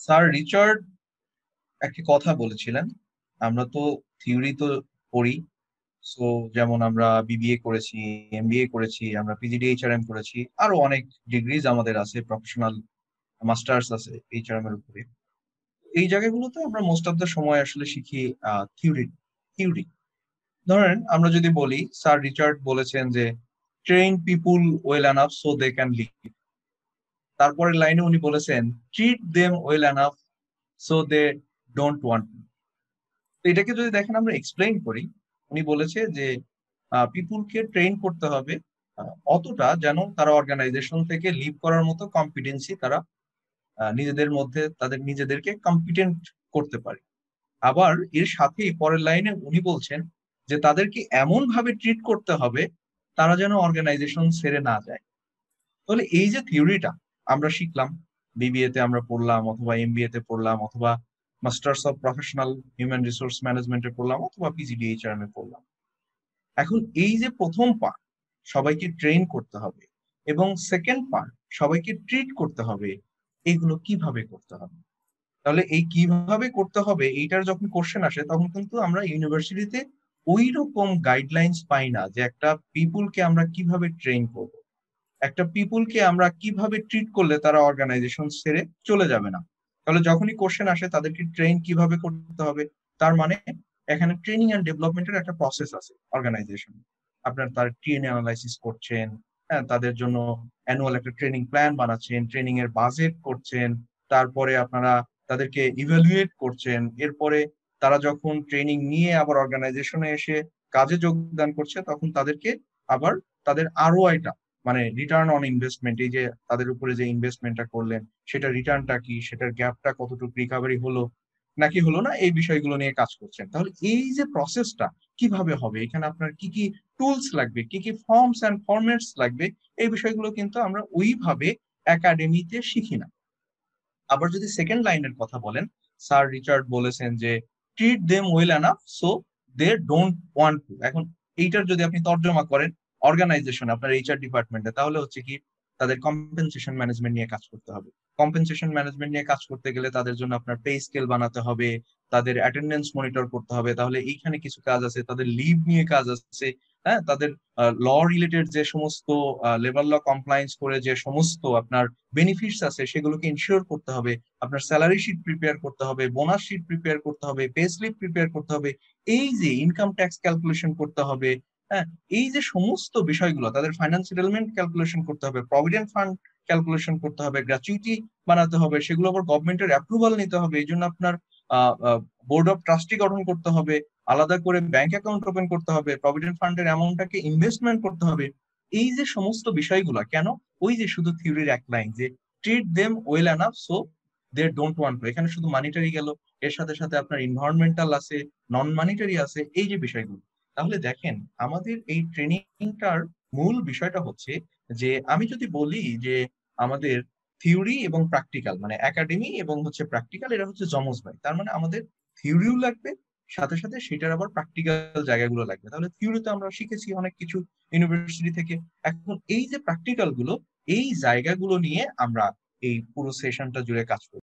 Sir Richard একটি কথা বলেছিলেন। আমরা তো থিওরি তো পড়ি, সো যেমন আমরা বিবিএ করেছি এমবিএ করেছি, আমরা পিজিডি এইচআরএম করেছি, আরও অনেক ডিগ্রিজ আমাদের আছে প্রফেশনাল মাস্টার্স আছে এইচআরএম এর উপরে। এই জায়গাগুলোতে আমরা মোস্ট অফ দ্য সময় আসলে শিখি থিওরি থিওরি। ধরেন আমরা যদি বলি, স্যার রিচার্ড বলেছেন যে train people well enough so they can leave তারপরের লাইনে উনি বলেছেন treat them well enough so they don't want to এটাকে যদি দেখেন, আমরা এক্সপ্লেইন করি। উনি বলেছে যে পিপুলকে ট্রেন করতে হবে অতটা যেন তারা অর্গানাইজেশন থেকে লিভ করার মতো কম্পিটেন্সি তারা নিজেদের মধ্যে তাদের নিজেদেরকে কম্পিটেন্ট করতে পারে। আবার এর সাথেই পরের লাইনে উনি বলছেন যে, তাদেরকে এমন ভাবে ট্রিট করতে হবে, তারা যেন অর্গানাইজেশন ছেড়ে না যায়। তাহলে এই যে থিওরিটা আমরা শিখলাম বিবিএ তে আমরা পড়লাম, অথবা এমবিএ তে পড়লাম, অথবা masters of professional human resource ম্যানেজমেন্টে পড়লাম, অথবা পিজিডি এইচআরএম এ পড়লাম। এখন এই যে প্রথম পার্ট সবাইকে ট্রেন করতে হবে এবং সেকেন্ড পার্ট সবাইকে ট্রিট করতে হবে, এগুলো কীভাবে করতে হবে? তাহলে এই কীভাবে করতে হবে, এইটার যখন কোশ্চেন আসে, তখন কিন্তু আমরা ইউনিভার্সিটিতে ওই রকম গাইডলাইন্স পাই না যে একটা পিপুলকে আমরা কীভাবে ট্রেন করব। একটা পিপুলকে আমরা কীভাবে ট্রিট করলে তারা অর্গানাইজেশন ছেড়ে চলে যাবে না? তাহলে যখনই কোশ্চেন আসে, তাদেরকে ট্রেন কীভাবে করতে হবে? তার মানে এখানে ট্রেনিং অ্যান্ড ডেভেলপমেন্টের একটা প্রসেস আছে অর্গানাইজেশন আপনার তার টিএনএ অ্যানালাইসিস করছেন হ্যাঁ তাদের জন্য অ্যানুয়াল একটা ট্রেনিং প্ল্যান বানাচ্ছেন ট্রেনিং এর বাজেট করছেন, তারপরে আপনারা তাদেরকে ইভ্যালুয়েট করছেন, এরপরে তারা যখন ট্রেনিং নিয়ে আবার অর্গানাইজেশনে এসে কাজে যোগদান করছে, তখন তাদেরকে আবার তাদের আরও আইটা মানে রিটার্ন অন ইনভেস্টমেন্ট এই যে তাদের উপরে যে ইনভেস্টমেন্টটা করলেন, সেটা রিটার্নটা কি? সেটার গ্যাপটা কতটুকু রিকাভারি হলো? নাকি হলো না এই বিষয়গুলো নিয়ে কাজ করছেন? তাহলে এই যে প্রসেসটা কীভাবে হবে? এখানে আপনার কি কি টুলস লাগবে? কি কি ফর্মস অ্যান্ড ফরম্যাটস লাগবে? এই বিষয়গুলো কিন্তু আমরা ওইভাবে একাডেমিতে শিখি না। আবার যদি সেকেন্ড লাইনের কথা বলেন, স্যার রিচার্ড বলেছেন যে treat them well enough so they don't want to এখন এইটার যদি আপনি তর্জমা করেন অর্গানাইজেশন আপনার এইচআর ডিপার্টমেন্টে তাহলে হচ্ছে কি তাদের কম্পেনসেশন ম্যানেজমেন্ট নিয়ে কাজ করতে হবে। কম্পেনসেশন ম্যানেজমেন্ট নিয়ে কাজ করতে গেলে তাদের জন্য আপনার পে স্কেল বানাতে হবে, তাদের অ্যাটেন্ডেন্স মনিটর করতে হবে, তাহলে এইখানে কিছু কাজ আছে, তাদের লিভ নিয়ে কাজ আছে হ্যাঁ? তাদের ল রিলেটেড যে সমস্ত লেবার ল কমপ্লায়েন্স করে যে সমস্ত আপনার বেনিফিটস আছে, সেগুলোকে ইনশিওর করতে হবে। আপনার স্যালারি শিট প্রিপেয়ার করতে হবে বোনাস শিট প্রিপেয়ার করতে হবে পে স্লিপ প্রিপেয়ার করতে হবে, এই যে ইনকাম ট্যাক্স ক্যালকুলেশন করতে হবে হ্যাঁ এই যে সমস্ত বিষয়গুলো, তাদের ফাইন্যান্স সেটেলমেন্ট ক্যালকুলেশন করতে হবে প্রভিডেন্ট ফান্ড ক্যালকুলেশন করতে হবে গ্র্যাচুইটি বানাতে হবে, সেগুলো আবার গভর্নমেন্টের অ্যাপ্রুভাল নিতে হবে, এই জন্য আপনার বোর্ড অফ ট্রাস্টি গঠন করতে হবে, আলাদা করে ব্যাংক অ্যাকাউন্ট ওপেন করতে হবে প্রভিডেন্ট ফান্ডের অ্যামাউন্টটাকে ইনভেস্টমেন্ট করতে হবে, এই যে সমস্ত বিষয়গুলো, কেন? ওই যে শুধু থিওরির এক লাইন যে treat them well enough so they don't want to এখানে শুধু মানিটারি গেল, এর সাথে সাথে আপনার ইনভারনমেন্টাল আছে নন মানিটারি আছে, এই যে বিষয়গুলো। তাহলে দেখেন, আমাদের এই ট্রেনিংটার মূল বিষয়টা হচ্ছে যে, আমি যদি বলি যে, আমাদের থিওরি এবং প্র্যাকটিক্যাল মানে একাডেমি এবং হচ্ছে প্র্যাকটিক্যাল এটা হচ্ছে জমজ ভাই। তার মানে আমাদের থিওরিও লাগবে, সাথে সাথে সেটার আবার প্র্যাকটিক্যাল জায়গাগুলো লাগবে। তাহলে থিওরিতে আমরা শিখেছি অনেক কিছু ইউনিভার্সিটি থেকে। এখন এই যে প্র্যাকটিক্যালগুলো এই জায়গাগুলো নিয়ে আমরা এই পুরো সেশনটা জুড়ে কাজ করি